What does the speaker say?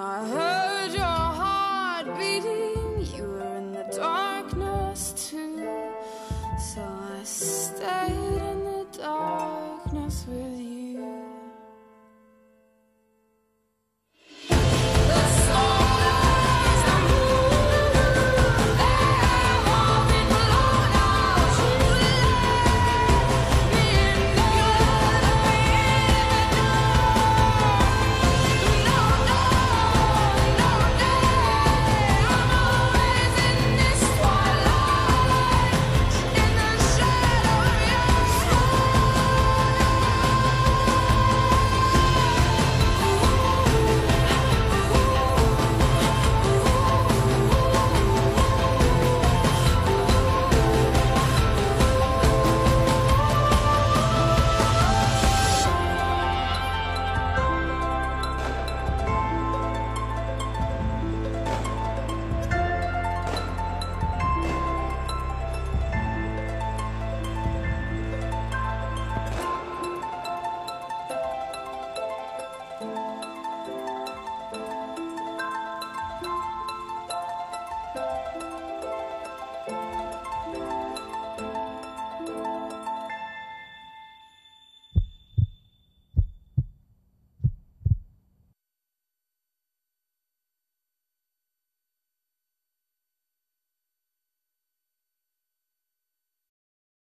I heard your heart beating. You were in the darkness too. So I stayed in the darkness with